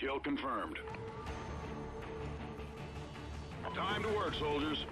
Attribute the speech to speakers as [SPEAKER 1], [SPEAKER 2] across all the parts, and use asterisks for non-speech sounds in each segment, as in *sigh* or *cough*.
[SPEAKER 1] Kill confirmed. Time to work, soldiers.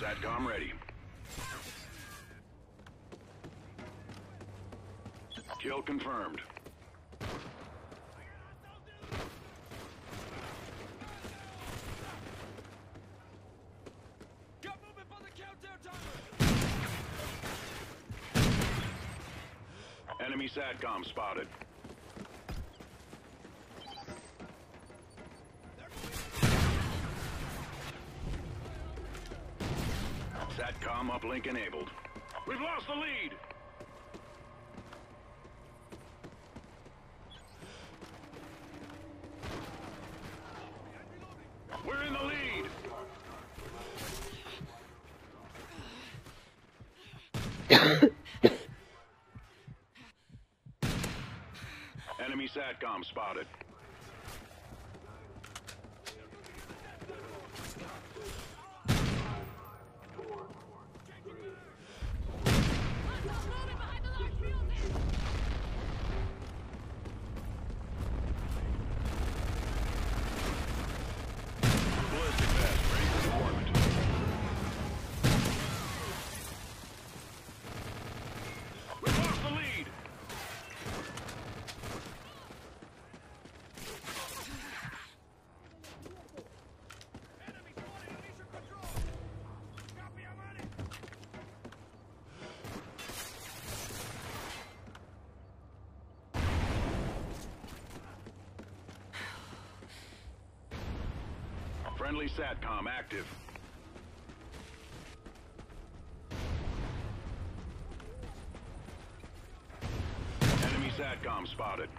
[SPEAKER 1] SATCOM ready. Kill confirmed. Enemy SATCOM spotted. Uplink enabled. We've lost the lead! We're in the lead! *laughs* Enemy SATCOM spotted. Friendly SATCOM active. Enemy SATCOM spotted.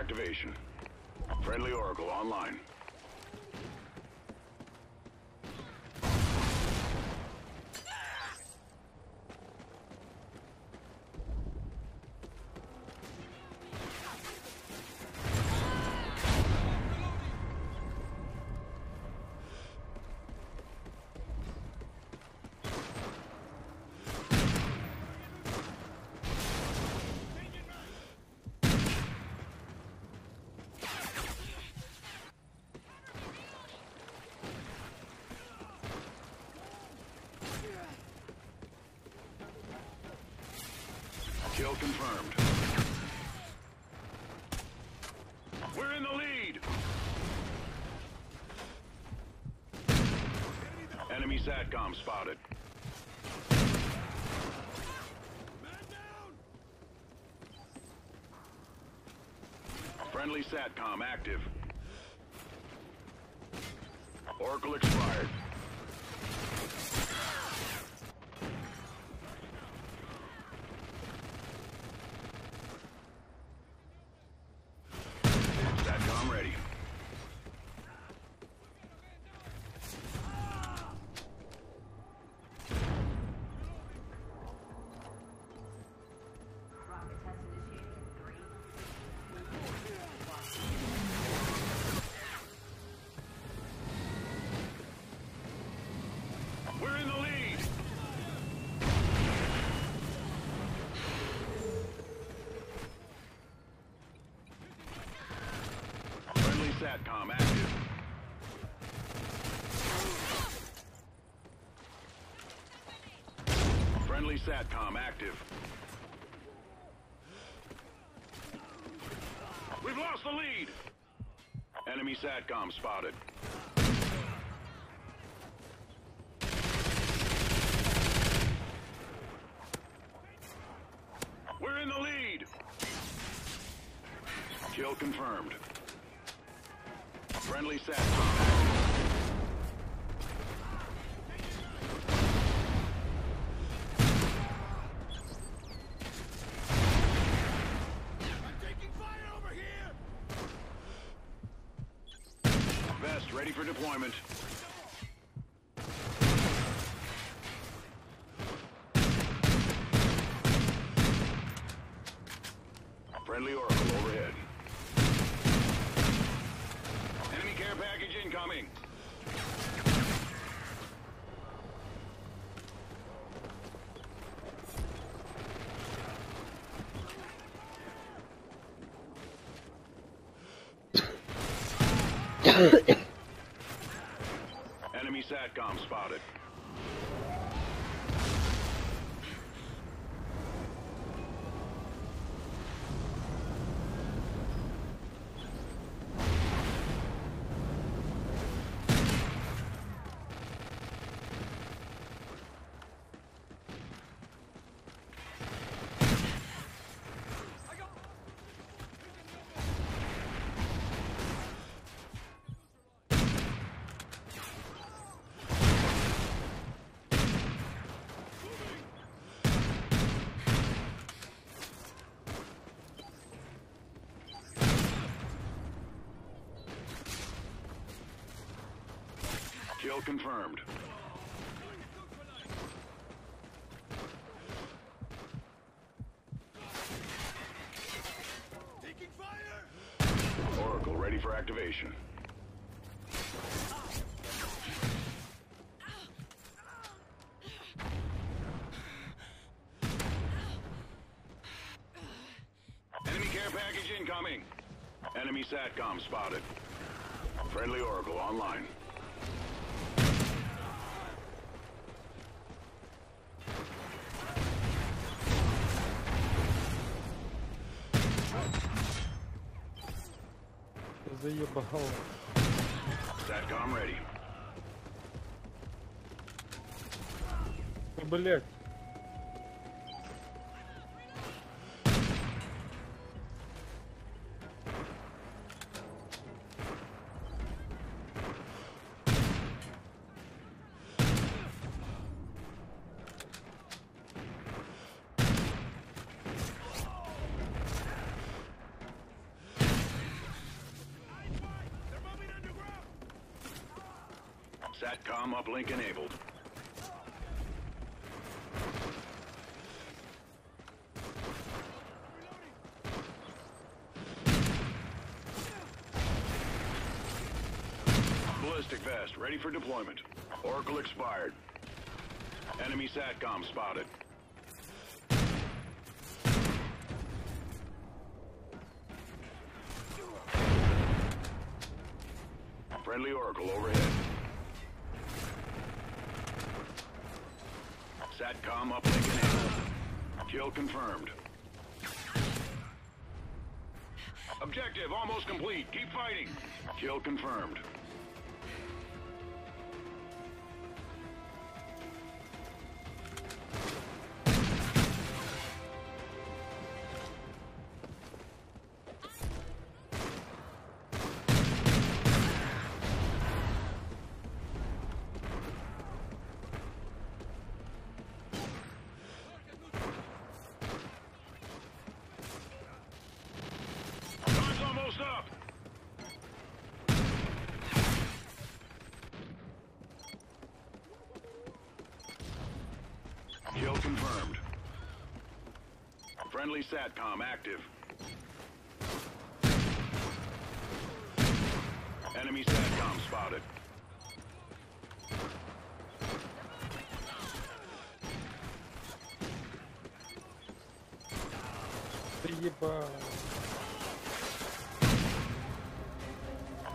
[SPEAKER 1] Activation. Friendly Oracle online. Kill confirmed. We're in the lead! Enemy SATCOM spotted. Friendly SATCOM active. Oracle expired. SATCOM ready.
[SPEAKER 2] Rocket test initiated in three, two, one.
[SPEAKER 1] SATCOM active. Friendly SATCOM active. We've lost the lead. Enemy SATCOM spotted. We're in the lead. Kill confirmed. Friendly SATCOM ready for deployment. Friendly Oracle overhead. Enemy care package incoming. Enemy SATCOM spotted. Kill confirmed.
[SPEAKER 3] Taking fire!
[SPEAKER 1] Oracle ready for activation. Enemy care package incoming. Enemy SATCOM spotted. Friendly Oracle online.
[SPEAKER 4] заебал. Блять.
[SPEAKER 1] SATCOM uplink enabled. Ballistic vest ready for deployment. Oracle expired. Enemy SATCOM spotted. Friendly Oracle overhead. SATCOM. Kill confirmed. Objective almost complete. Keep fighting. Kill confirmed. Friendly SATCOM active. Enemy SATCOM spotted.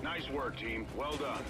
[SPEAKER 1] Nice work, team. Well done.